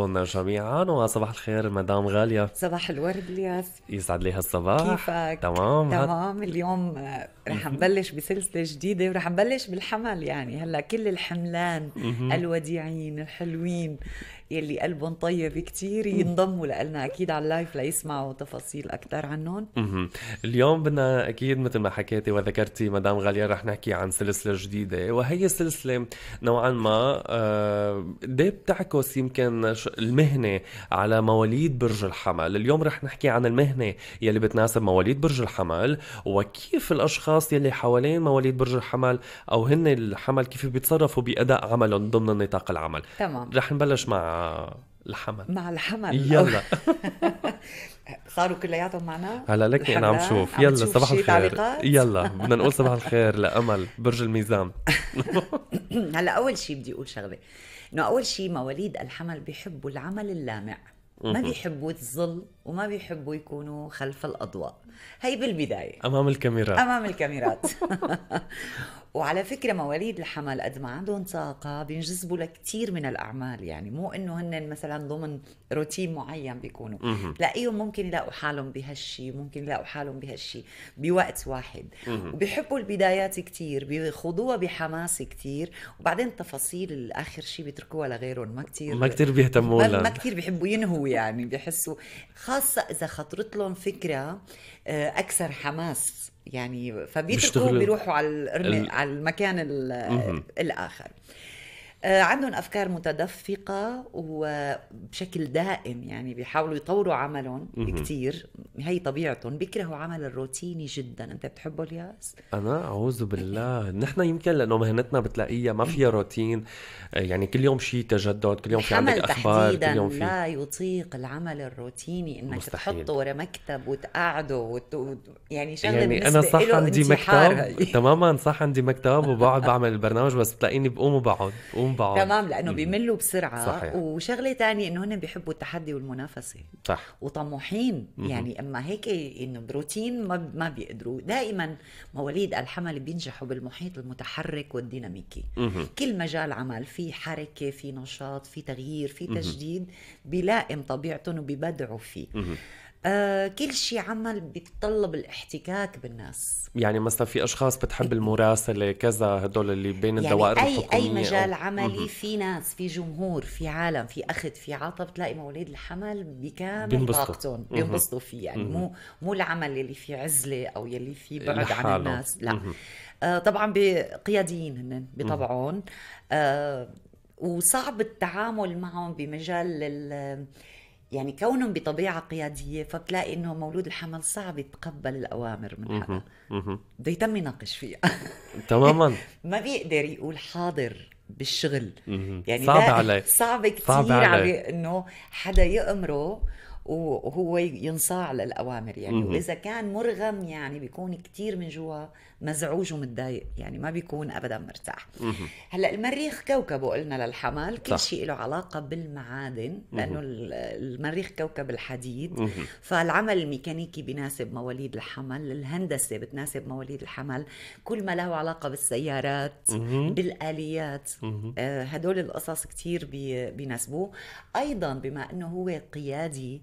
لنا جميعا وصباح الخير مدام غالية. صباح الورد الياس. يسعد لي هالصباح. كيفك؟ تمام. تمام. اليوم رح نبلش بسلسلة جديدة ورح نبلش بالحمل يعني. هلأ كل الحملان الوديعين الحلوين يلي قلبهم طيب كتير ينضموا لنا أكيد على اللايف ليسمعوا تفاصيل أكثر عنهم. اليوم بدنا أكيد مثل ما حكيتي وذكرتي مدام غالية رح نحكي عن سلسلة جديدة وهي السلسلة نوعا ما آه، دي بتعكس يمكن المهنة على مواليد برج الحمل. اليوم رح نحكي عن المهنة يلي بتناسب مواليد برج الحمل وكيف الأشخاص يلي حوالين مواليد برج الحمل أو هن الحمل كيف بيتصرفوا بأداء عملهم ضمن نطاق العمل. تمام. رح نبلش مع الحمل مع الحمل. يلا. صاروا كلياتهم معنا. هلا لك أنا عم الحملان؟ شوف. عم يلا صباح الخير؟ يلا. بدنا نقول صباح الخير لأمل برج الميزان. هلا أول شيء بدي أقول شغلة. إنه أول شيء مواليد الحمل بيحبوا العمل اللامع. ما بيحبوا الظل. وما بيحبوا يكونوا خلف الأضواء. هي بالبداية. أمام الكاميرا أمام الكاميرات. وعلى فكرة مواليد الحمل قد ما عندهم طاقه بينجذبوا لكثير من الأعمال. يعني مو إنه هن مثلا ضمن روتين معين بيكونوا. تلاقيهم ممكن يلاقوا حالهم بهالشي ممكن يلاقوا حالهم بهالشي بوقت واحد. وبيحبوا البدايات كتير بيخوضوها بحماس كتير. وبعدين التفاصيل الآخر شيء بيتركوها لغيرهم. ما كتير ما كتير بيهتموا ما, كثير بيحبوا ينهوا يعني بيحسوا خاصة إذا خطرت لهم فكرة آه، أكثر حماس يعني فبيتركوا. بيروحوا على ال- على المكان ال-. الآخر عندهم أفكار متدفقة وبشكل دائم يعني بيحاولوا يطوروا عملهم كتير هي طبيعتهم بيكرهوا عمل الروتيني جدا أنت بتحبه الياس؟ أنا أعوذ بالله نحن يمكن لأنه مهنتنا بتلاقيها ما فيها روتين آه، يعني كل يوم شيء تجدد كل يوم في عندك أخبار تحديدا كل يوم في لا يطيق العمل الروتيني إنك مستحيل. تحطه ورا مكتب وتقعده وت... يعني شغلة يعني أنا صح عندي مكتب. تماما صح عندي مكتب وبقعد بعمل البرنامج بس بتلاقيني بقوم وبقعد بقوم بقعد تمام لأنه بيملوا بسرعة. صحيح. وشغلة تانية إنه هن بيحبوا التحدي والمنافسة. صح. وطموحين. يعني أما هيك إنه بروتين ما ما بيقدروا. دائما مواليد الحمل بينجحوا بالمحيط المتحرك والديناميكي. مهم. كل مجال عمل في حركة في نشاط في تغيير في تجديد بيلائم طبيعتهم وبيبدعوا فيه. مهم. آه كل شيء عمل بيتطلب الاحتكاك بالناس يعني مثلا في أشخاص بتحب المراسلة كذا هدول اللي بين الدوائر يعني اي أي مجال أو- عملي في ناس في جمهور في عالم في اخذ في عطا بتلاقي مواليد الحمل بكامل. طاقتهم. بينبسطوا فيه يعني مو مو العمل اللي فيه عزلة أو يلي فيه بعد عن لحاله. الناس لا. آه طبعا بقياديين هن بطبعهم آه وصعب التعامل معهم بمجال ال يعني كونهم بطبيعة قيادية فبتلاقي إنه مولود الحمل صعب يتقبل الأوامر من حدا. بده يتم يناقش فيها تماما ما بيقدر يقول حاضر بالشغل. يعني صعب عليه. صعب كثير. عليه إنه حدا يأمره وهو ينصاع للأوامر يعني مهم. وإذا كان مرغم يعني بيكون كتير من جوا مزعوج ومتضايق يعني ما بيكون أبدا مرتاح مهم. هلأ المريخ كوكبه قلنا للحمل كل. شيء له علاقة بالمعادن لأنه ال- المريخ كوكب الحديد مهم. فالعمل الميكانيكي بيناسب مواليد الحمل الهندسة بتناسب مواليد الحمل كل ما له علاقة بالسيارات مهم. بالآليات مهم. آه، هدول القصص كتير بي- بيناسبوه أيضا بما أنه هو قيادي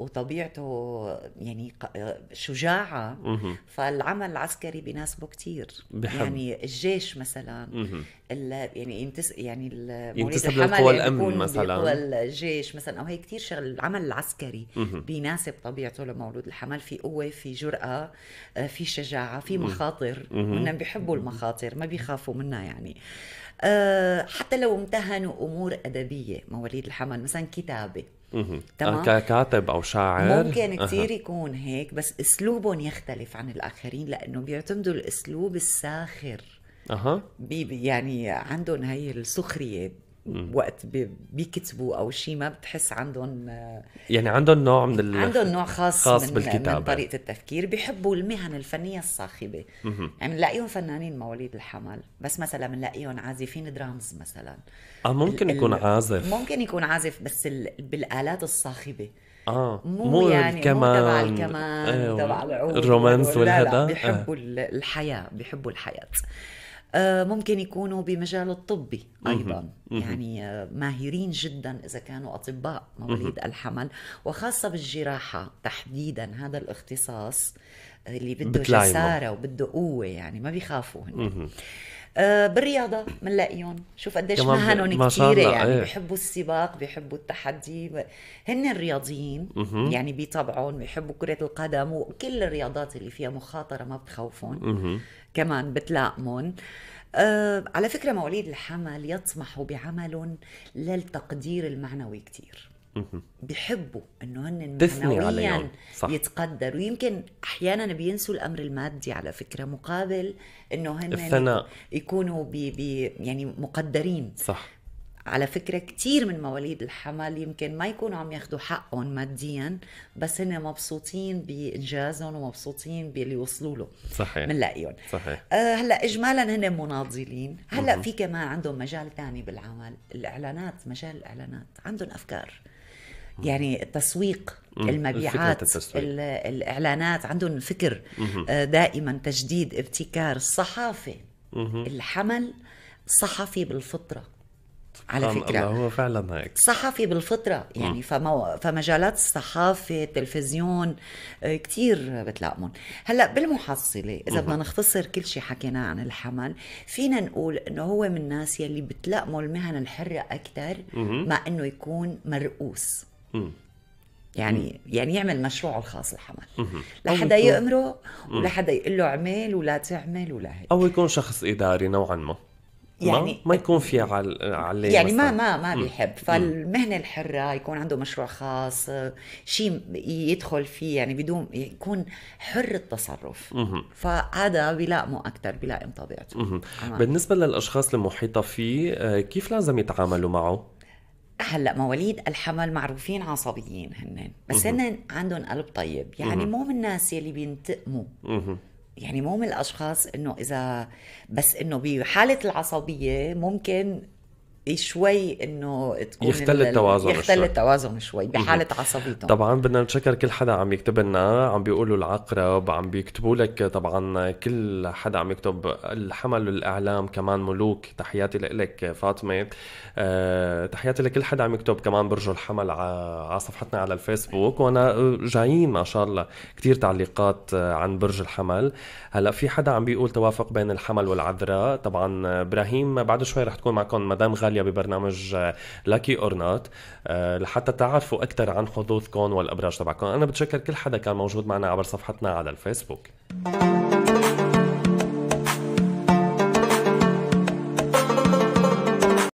وطبيعته يعني آه، شجاعة. فالعمل العسكري بيناسبه كتير بحب. يعني الجيش مثلا يعني ينتس يعني ينتسب الحمل للقوى يعني الأمن مثلاً. الجيش مثلا أو هي كتير شغل العمل العسكري. بيناسب طبيعته لمولود الحمل في قوة في جرأة آه، في شجاعة في مخاطر هن بيحبوا المخاطر ما بيخافوا منها يعني آه، حتى لو امتهنوا أمور أدبية مواليد الحمل مثلا كتابة مهم. تمام. آه، ككاتب أو شاعر ممكن. كتير يكون هيك بس أسلوبهم يختلف عن الآخرين لأنه بيعتمدوا الأسلوب الساخر. أها. يعني عندهم هي السخرية وقت بي- بيكتبوا أو شيء ما بتحس عندهم يعني عندهم نوع من ال... عندهم نوع خاص, خاص من بالكتابة. من طريقة التفكير بيحبوا المهن الفنية الصاخبة. يعني بنلاقيهم فنانين مواليد الحمل بس مثلا بنلاقيهم عازفين درامز مثلا. آه ممكن ال- يكون عازف. ممكن يكون عازف بس ال... بالآلات الصاخبة. آه مو, يعني مو تبع الكمان أيوة. تبع العود ال romance والهذا بيحبوا ال- الحياة بيحبوا الحياة. آه، ممكن يكونوا بمجال الطبي أيضا يعني آه، ماهرين جدا إذا كانوا أطباء مواليد الحمل وخاصة بالجراحة تحديدا. هذا الاختصاص اللي بده جسارة وبده قوة يعني ما بيخافوا هن آه بالرياضة بنلاقيهم شوف قديش مهنهم كثيره يعني إيه. بيحبوا السباق بيحبوا التحدي. هن الرياضيين يعني بطبعهم بيحبوا كرة القدم وكل الرياضات اللي فيها مخاطرة ما بتخوفهم. كمان بتلائمهم آه على فكرة مواليد الحمل يطمحوا بعمل للتقدير المعنوي كثير بيحبوا إنه هن معنويا يتقدروا. ويمكن أحيانا بينسوا الأمر المادي على فكرة مقابل إنه هن الثناء. يكونوا بي بي يعني مقدرين. صح. على فكرة كتير من مواليد الحمل يمكن ما يكونوا عم ياخذوا حقهم ماديا بس هن مبسوطين بإنجازهم ومبسوطين باللي وصلوا له. صحيح. بنلاقيهم صحيح. آه هلأ إجمالا هن مناضلين. هلأ في كمان عندهم مجال ثاني بالعمل الإعلانات مجال الإعلانات. عندهم أفكار. يعني التسويق المبيعات. الإعلانات عندهم فكر آه، دائما تجديد ابتكار الصحافه الحمل صحفي بالفطرة على فكرة. الله هو فعلا هيك. صحفي بالفطرة يعني فمو... فمجالات الصحافة التلفزيون آه، كتير بتلاقمهم. هلأ بالمحصلة إذا بدنا نختصر كل شيء حكيناه عن الحمل فينا نقول إنه هو من الناس يلي بتلائموا المهن الحرة أكثر مع إنه يكون مرؤوس. يعني يعني يعمل مشروعه الخاص الحمل لحدا يأمره ولحدا يقول له اعمل ولا تعمل ولا هيك. أو يكون شخص إداري نوعا ما. يعني ما يكون في عليه يعني ما ما ما بيحب. فالمهنة الحرة يكون عنده مشروع خاص شيء يدخل فيه يعني بدون يكون حر التصرف. فهذا بيلائمه أكثر بيلائم طبيعته. بالنسبة للأشخاص المحيطة فيه آه، كيف لازم يتعاملوا معه؟ هلأ مواليد الحمل معروفين عصبيين هن بس هن عندهم قلب طيب. يعني مو من الناس يلي بينتقموا. يعني مو من الأشخاص إنه إذا بس إنه بحالة العصبية ممكن شوي إنه تكون يختل التوازن يختل التوازن شوي بحالة عصبيتهم. طبعا بدنا نشكر كل حدا عم يكتب لنا عم بيقولوا العقرب عم بيكتبوا لك طبعا كل حدا عم يكتب الحمل والإعلام كمان ملوك. تحياتي لك فاطمة. أه تحياتي لكل حدا عم يكتب كمان برج الحمل على صفحتنا على الفيسبوك. وأنا جايين ما شاء الله كثير تعليقات عن برج الحمل. هلأ في حدا عم بيقول توافق بين الحمل والعذراء. طبعا إبراهيم بعد شوي رح تكون معكم مدام غاليه غالية ببرنامج Lucky or Not لحتى تعرفوا أكثر عن حظوظكم والأبراج تبعكم. أنا بتشكر كل حدا كان موجود معنا عبر صفحتنا على الفيسبوك.